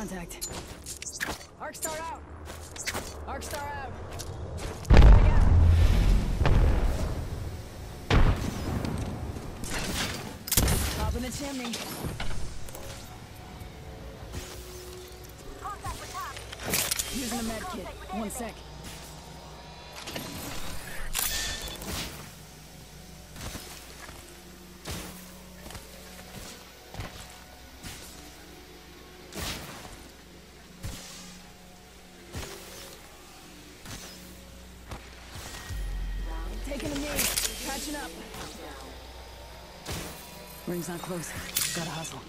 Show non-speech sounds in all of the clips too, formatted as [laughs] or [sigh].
contact. Arc star out. Arc star out. Out. Top of the chimney. Contact with top. Using a med kit. One sec. Taking a knee. Catching up. Ring's not close. Gotta hustle.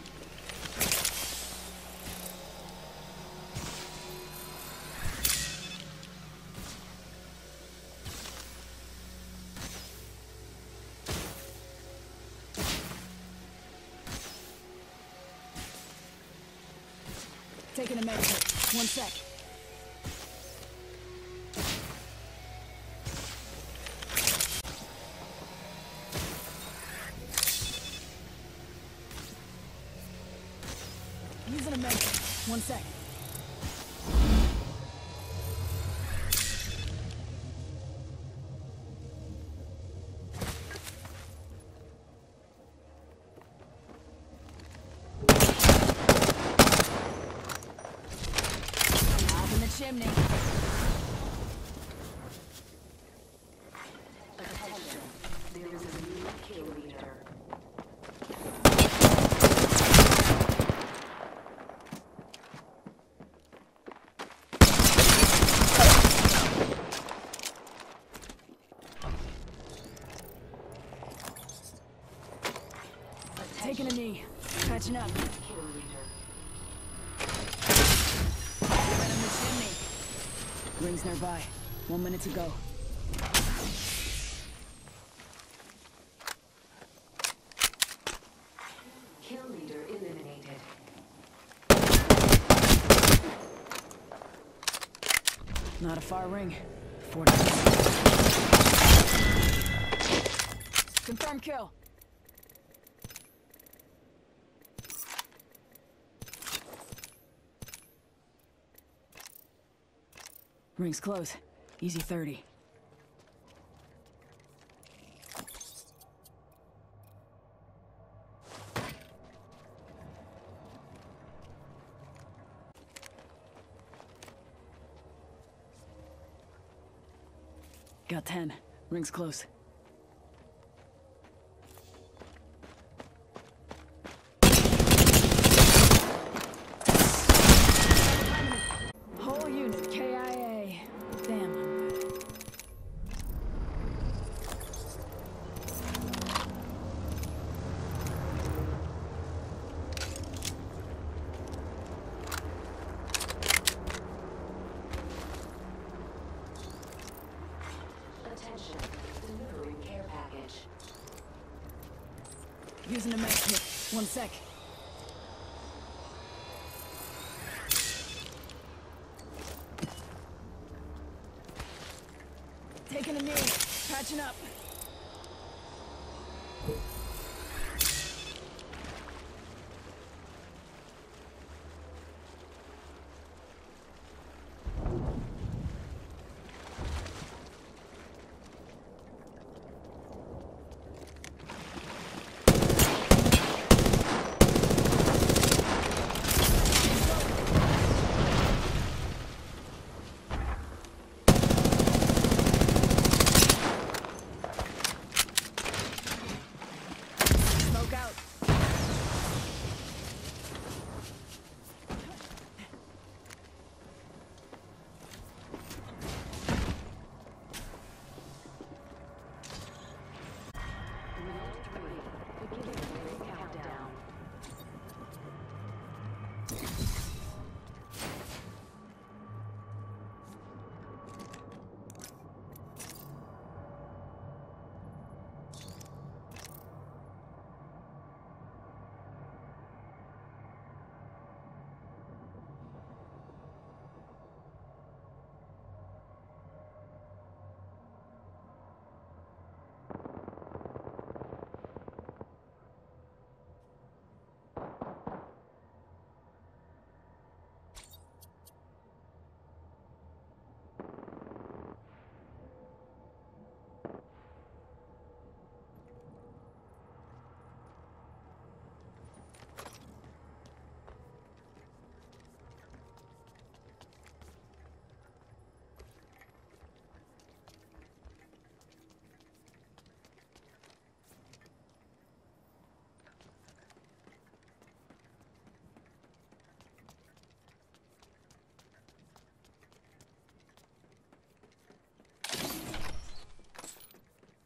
Taking a med kit. One sec. Rings nearby. One minute to go. Kill leader eliminated. Not a far ring. 40. Confirm kill. Rings close. Easy 30. Got 10. Rings close. Using a med kit. One sec. Taking a knee. Patching up.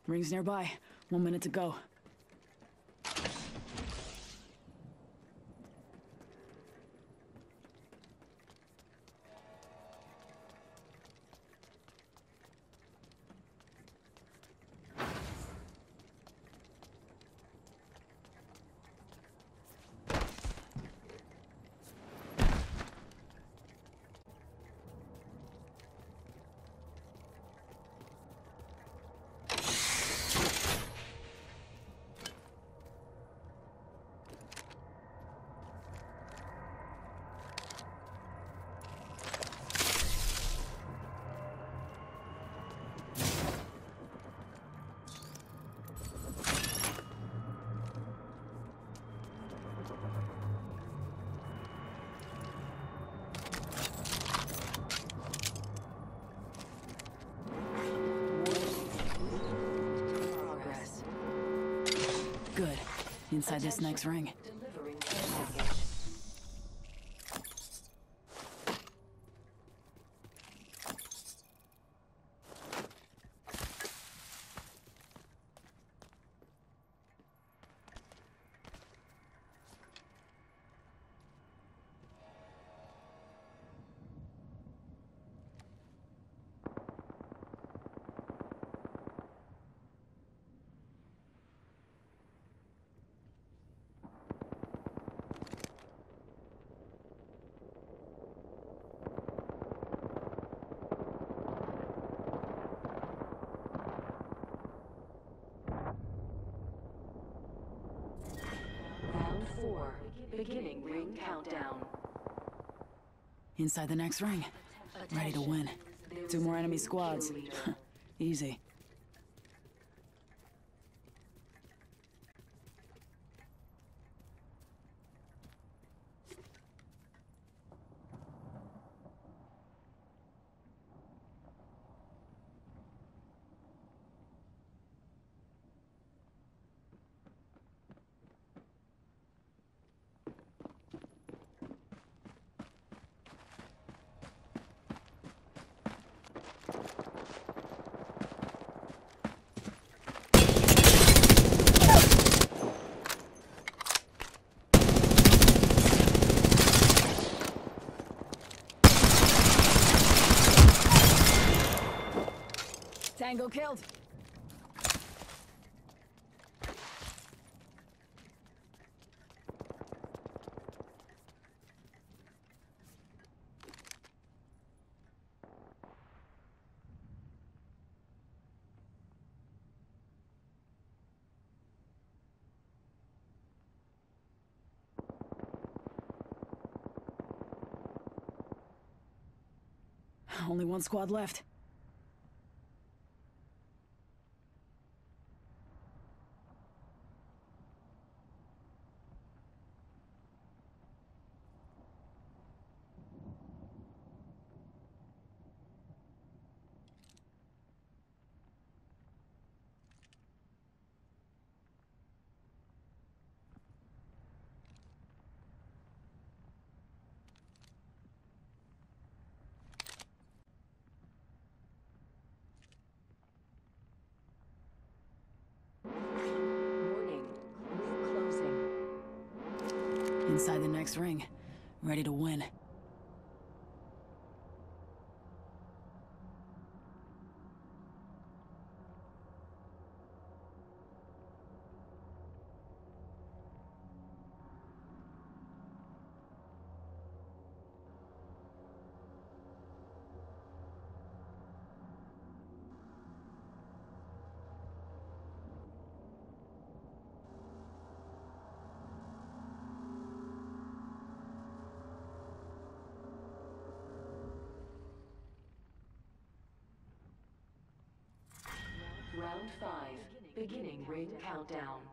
Ring's nearby. One minute to go. Inside this next ring. Four. Beginning ring countdown. Inside the next ring. Ready to win. Two more enemy squads. [laughs] Easy. Tango killed. Only one squad left. Inside the next ring. Ready to win. Beginning ring countdown.